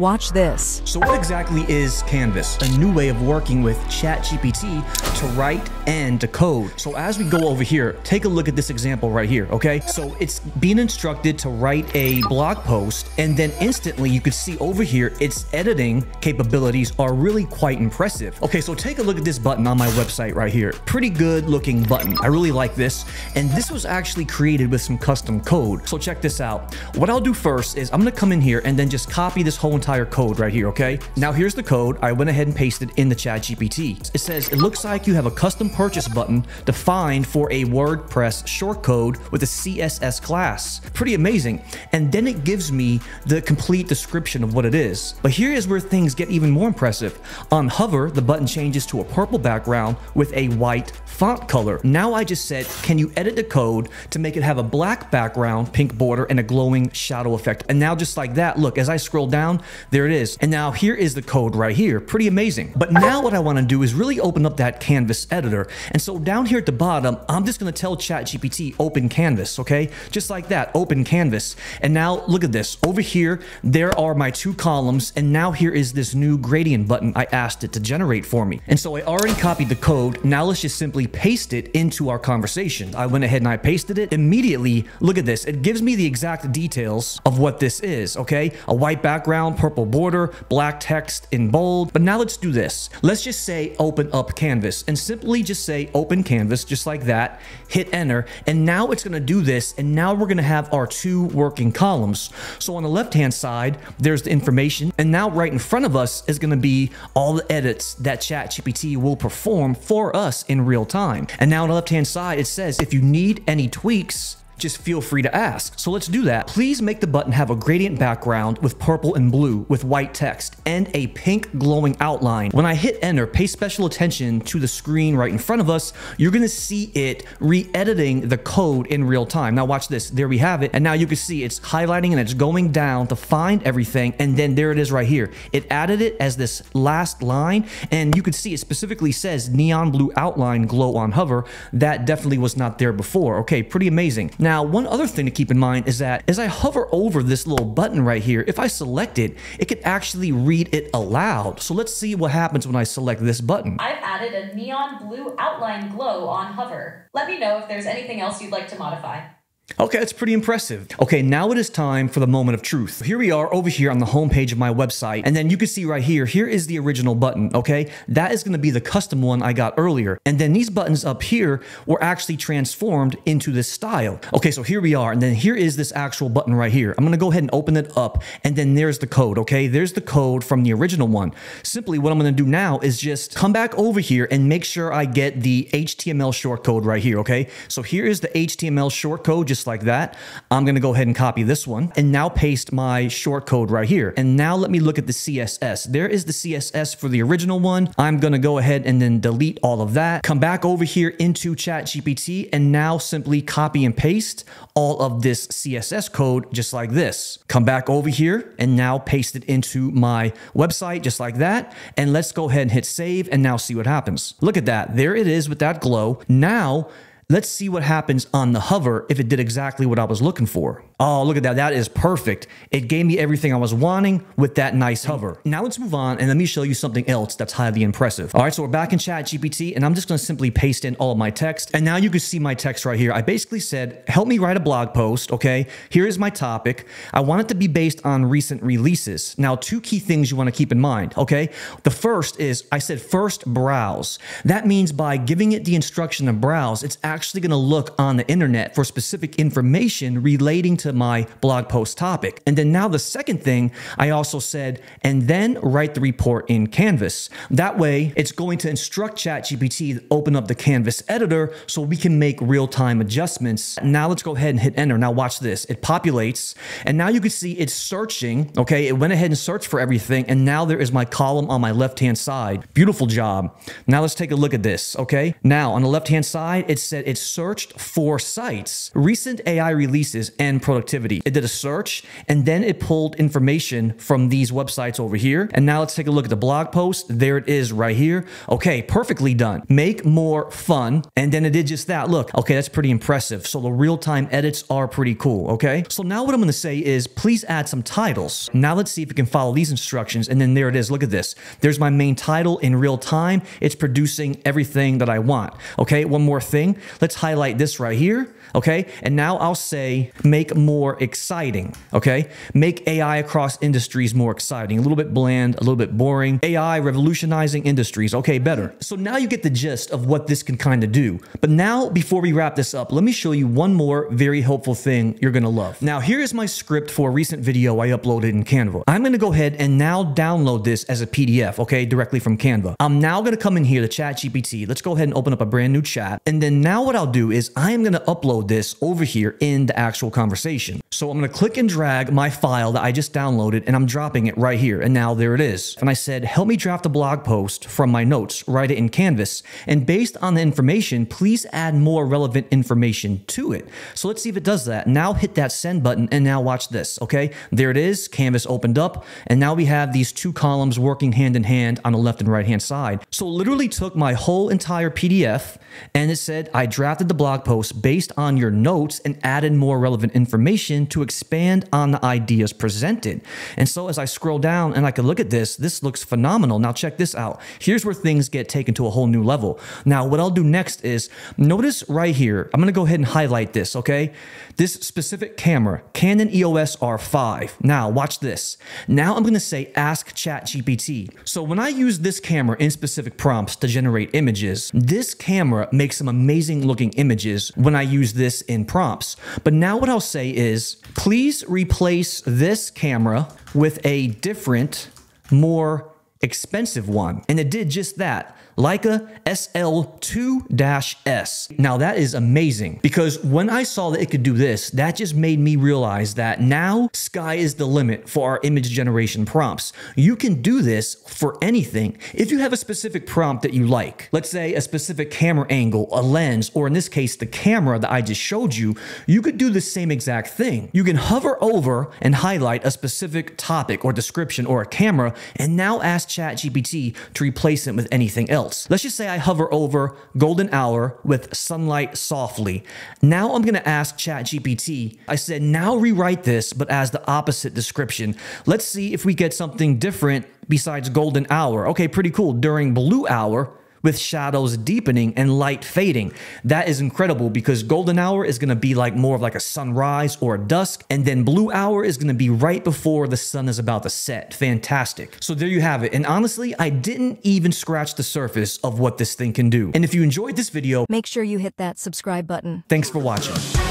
Watch this. So what exactly is Canvas? A new way of working with ChatGPT to write and to code. So as we go over here, take a look at this example right here, okay? So it's being instructed to write a blog post and then instantly you can see over here its editing capabilities are really quite impressive. Okay, so take a look at this button on my website right here. Pretty good looking button. I really like this. And this was actually created with some custom code. So check this out. What I'll do first is I'm gonna come in here and then just copy this whole entire code right here, okay? Now here's the code. I went ahead and pasted in the chat GPT. It says, it looks like you have a custom purchase button defined for a WordPress shortcode with a CSS class. Pretty amazing. And then it gives me the complete description of what it is. But here is where things get even more impressive. On hover, the button changes to a purple background with a white font color. Now I just said, can you edit the code to make it have a black background, pink border, and a glowing shadow effect? And now just like that, look, as I scroll down, there it is. And now here is the code right here. Pretty amazing. But now what I want to do is really open up that canvas editor. And so down here at the bottom, I'm just going to tell ChatGPT open canvas, okay? Just like that, open canvas. And now look at this. Over here, there are my two columns. And now here is this new gradient button I asked it to generate for me. And so I already copied the code. Now let's just simply paste it into our conversation. I went ahead and I pasted it. Immediately, look at this. It gives me the exact details of what this is, okay? A white background, purple border, black text in bold. But now let's do this. Let's just say open up canvas and simply just say open canvas just like that. Hit enter and now it's going to do this and now we're going to have our two working columns. So on the left hand side, there's the information and now right in front of us is going to be all the edits that ChatGPT will perform for us in real time. And now on the left hand side, it says if you need any tweaks, just feel free to ask. So let's do that. Please make the button have a gradient background with purple and blue with white text and a pink glowing outline. When I hit enter, pay special attention to the screen right in front of us. You're gonna see it re-editing the code in real time. Now watch this, there we have it. And now you can see it's highlighting and it's going down to find everything. And then there it is right here. It added it as this last line. And you can see it specifically says neon blue outline glow on hover. That definitely was not there before. Okay, pretty amazing. Now now, one other thing to keep in mind is that as I hover over this little button right here, if I select it, it could actually read it aloud. So let's see what happens when I select this button. I've added a neon blue outline glow on hover. Let me know if there's anything else you'd like to modify. Okay, that's pretty impressive. Okay, now it is time for the moment of truth. Here we are over here on the homepage of my website, and then you can see right here, here is the original button, okay? That is gonna be the custom one I got earlier. And then these buttons up here were actually transformed into this style. Okay, so here we are, and then here is this actual button right here. I'm gonna go ahead and open it up, and then there's the code, okay? There's the code from the original one. Simply what I'm gonna do now is just come back over here and make sure I get the HTML shortcode right here, okay? So here is the HTML shortcode, just just like that. I'm to go ahead and copy this one and now paste my short code right here. And now let me look at the CSS. There is the CSS for the original one. I'm to go ahead and then delete all of that. Come back over here into ChatGPT and now simply copy and paste all of this CSS code just like this. Come back over here and now paste it into my website just like that. And let's go ahead and hit save and now see what happens. Look at that. There it is with that glow. Now Let's see what happens on the hover if it did exactly what I was looking for. Oh, look at that. That is perfect. It gave me everything I was wanting with that nice hover. Now let's move on and let me show you something else that's highly impressive. All right, so we're back in Chat GPT and I'm just gonna simply paste in all of my text. And now you can see my text right here. I basically said, help me write a blog post, okay? Here is my topic. I want it to be based on recent releases. Now, two key things you wanna keep in mind, okay? The first is, I said first browse. That means by giving it the instruction to browse, it's actually gonna look on the internet for specific information relating to my blog post topic. And then now the second thing I also said, and then write the report in Canvas. That way it's going to instruct ChatGPT to open up the Canvas editor so we can make real-time adjustments. Now let's go ahead and hit enter. Now watch this. It populates and now you can see it's searching. Okay, it went ahead and searched for everything and now there is my column on my left-hand side. Beautiful job. Now let's take a look at this. Okay, now on the left-hand side, it said it searched for sites, recent AI releases and prototypes productivity. It did a search and then it pulled information from these websites over here. And now let's take a look at the blog post. There it is right here. Okay, perfectly done. Make more fun. And then it did just that. Look, okay, that's pretty impressive. So the real-time edits are pretty cool, okay? So now what I'm gonna say is please add some titles. Now let's see if we can follow these instructions. And then there it is. Look at this. There's my main title in real time. It's producing everything that I want. Okay, one more thing. Let's highlight this right here. Okay, and now I'll say make more exciting. Okay, make AI across industries more exciting. A little bit bland, a little bit boring. AI revolutionizing industries. Okay, better. So now you get the gist of what this can kind of do. But now, before we wrap this up, let me show you one more very helpful thing you're gonna love. Now, here is my script for a recent video I uploaded in Canva. I'm gonna go ahead and now download this as a PDF, okay, directly from Canva. I'm now gonna come in here to ChatGPT. Let's go ahead and open up a brand new chat. And then now what I'll do is I am gonna upload this over here in the actual conversation. So I'm gonna click and drag my file that I just downloaded and I'm dropping it right here. And now there it is. And I said, help me draft a blog post from my notes, write it in Canvas. And based on the information, please add more relevant information to it. So let's see if it does that. Now hit that send button and now watch this, okay? There it is, Canvas opened up. And now we have these two columns working hand in hand on the left and right hand side. So literally took my whole entire PDF and it said, I drafted the blog post based on your notes and added more relevant information to expand on the ideas presented. And so as I scroll down and I can look at this, this looks phenomenal. Now check this out. Here's where things get taken to a whole new level. Now what I'll do next is notice right here, I'm gonna go ahead and highlight this, okay? This specific camera, Canon EOS R5. Now watch this. Now I'm gonna say ask ChatGPT. So when I use this camera in specific prompts to generate images, this camera makes some amazing looking images when I use this in prompts. But now what I'll say is, please replace this camera with a different, more expensive one. And it did just that. Leica SL2-S. Now that is amazing because when I saw that it could do this, that just made me realize that now sky is the limit for our image generation prompts. You can do this for anything. If you have a specific prompt that you like, let's say a specific camera angle, a lens, or in this case, the camera that I just showed you, you could do the same exact thing. You can hover over and highlight a specific topic or description or a camera and now ask ChatGPT to replace it with anything else. Let's just say I hover over golden hour with sunlight softly. Now I'm to ask ChatGPT. I said, now rewrite this, but as the opposite description. Let's see if we get something different besides golden hour. Okay, pretty cool. During blue hour, with shadows deepening and light fading. That is incredible because golden hour is going to be like more of like a sunrise or a dusk, and then blue hour is going to be right before the sun is about to set. Fantastic. So there you have it. And honestly, I didn't even scratch the surface of what this thing can do. And if you enjoyed this video, Make sure you hit that subscribe button. thanks for watching.